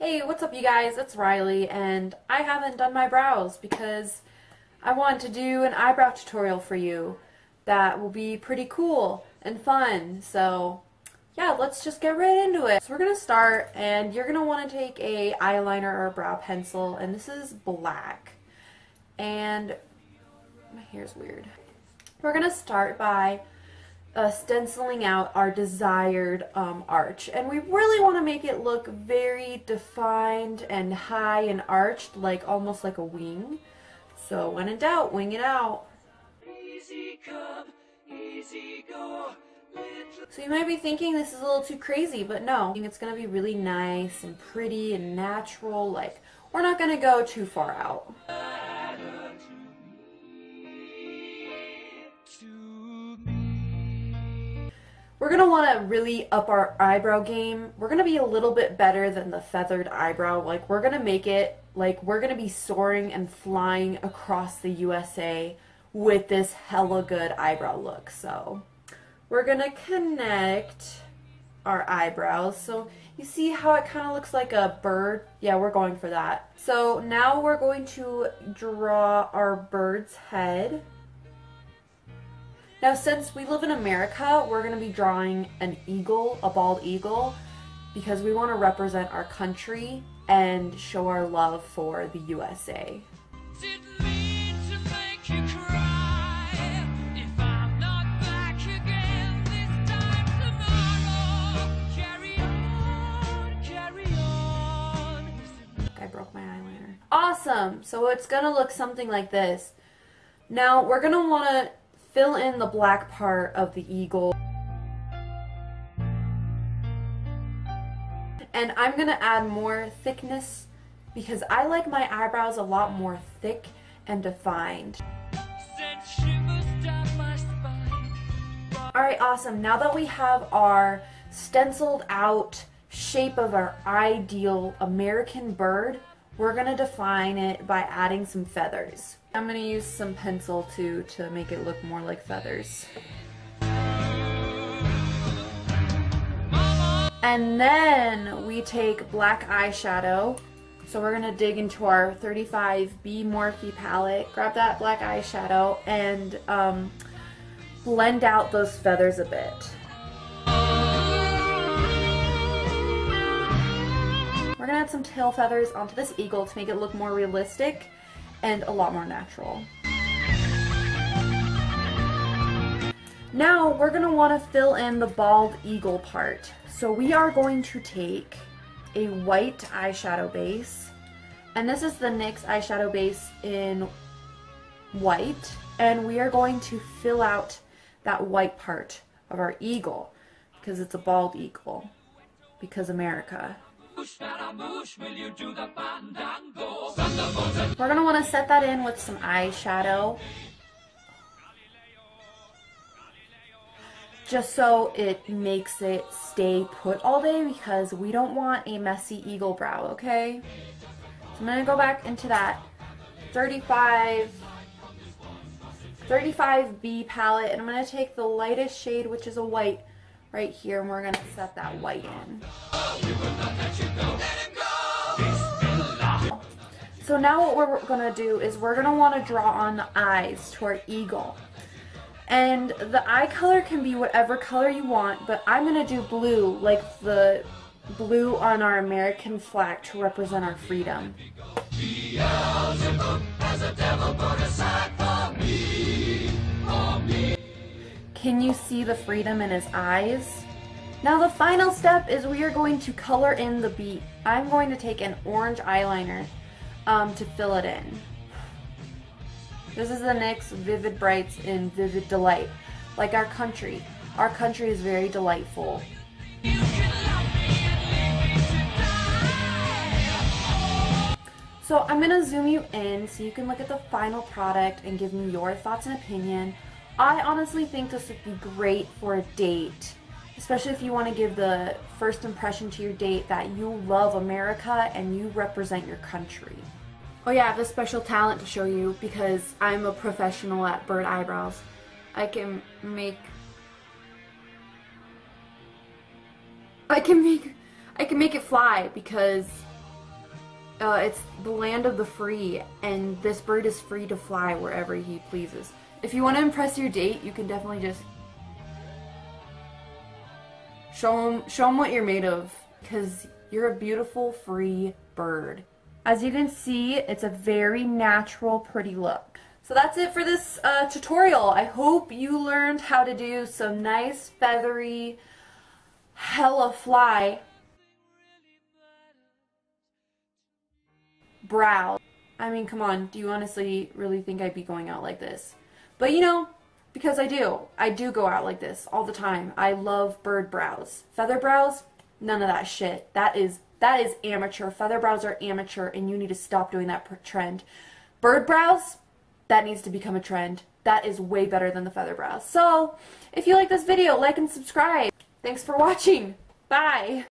Hey, what's up you guys? It's Riley and I haven't done my brows because I want to do an eyebrow tutorial for you that will be pretty cool and fun. So yeah, let's just get right into it. So we're going to start and you're going to want to take a eyeliner or a brow pencil and this is black. And my hair's weird. We're going to start by uh, stenciling out our desired um, arch. And we really want to make it look very defined and high and arched, like almost like a wing. So when in doubt, wing it out. Easy come, easy go. So you might be thinking this is a little too crazy, but no. I think it's going to be really nice and pretty and natural. Like, we're not going to go too far out. We're going to want to really up our eyebrow game. We're going to be a little bit better than the feathered eyebrow. Like, we're going to make it, like, we're going to be soaring and flying across the USA with this hella good eyebrow look. So, we're going to connect our eyebrows. So, you see how it kind of looks like a bird? Yeah, we're going for that. So, now we're going to draw our bird's head. Now since we live in America, we're going to be drawing an eagle, a bald eagle, because we want to represent our country and show our love for the USA. I broke my eyeliner. Awesome! So it's going to look something like this. Now we're going to want to fill in the black part of the eagle. And I'm going to add more thickness because I like my eyebrows a lot more thick and defined. Alright, awesome. Now that we have our stenciled out shape of our ideal American bird, we're to define it by adding some feathers. I'm to use some pencil too to make it look more like feathers. And then we take black eyeshadow. So we're to dig into our 35B Morphe palette, grab that black eyeshadow, and um, blend out those feathers a bit. To add some tail feathers onto this eagle to make it look more realistic and a lot more natural. Now we're want to fill in the bald eagle part. So we are going to take a white eyeshadow base and this is the NYX eyeshadow base in white and we are going to fill out that white part of our eagle because it's a bald eagle because America. We're want to set that in with some eyeshadow. Just so it makes it stay put all day because we don't want a messy eagle brow, okay? So I'm to go back into that 35 35B palette and I'm to take the lightest shade which is a white right here and we're to set that white in. So now what we're to do is we're want to draw on the eyes to our eagle. And the eye color can be whatever color you want, but I'm to do blue, like the blue on our American flag to represent our freedom. Can you see the freedom in his eyes? Now the final step is we are going to color in the beat. I'm going to take an orange eyeliner um, to fill it in. This is the NYX Vivid Brights in Vivid Delight. Like our country. Our country is very delightful. So I'm going to zoom you in so you can look at the final product and give me your thoughts and opinion. I honestly think this would be great for a date, especially if you want to give the first impression to your date that you love America and you represent your country. Oh yeah, I have a special talent to show you because I'm a professional at bird eyebrows. I can make I can make I can make it fly because Uh, it's the land of the free, and this bird is free to fly wherever he pleases. If you want to impress your date, you can definitely just show him, show him what you're made of, because you're a beautiful, free bird. As you can see, it's a very natural, pretty look. So that's it for this uh, tutorial. I hope you learned how to do some nice, feathery, hella fly brow. I mean, come on, do you honestly really think I'd be going out like this? But you know, because I do. I do go out like this all the time. I love bird brows. Feather brows? None of that shit. That is that is amateur. Feather brows are amateur and you need to stop doing that trend. Bird brows? That needs to become a trend. That is way better than the feather brows. So, if you like this video, like and subscribe. Thanks for watching. Bye.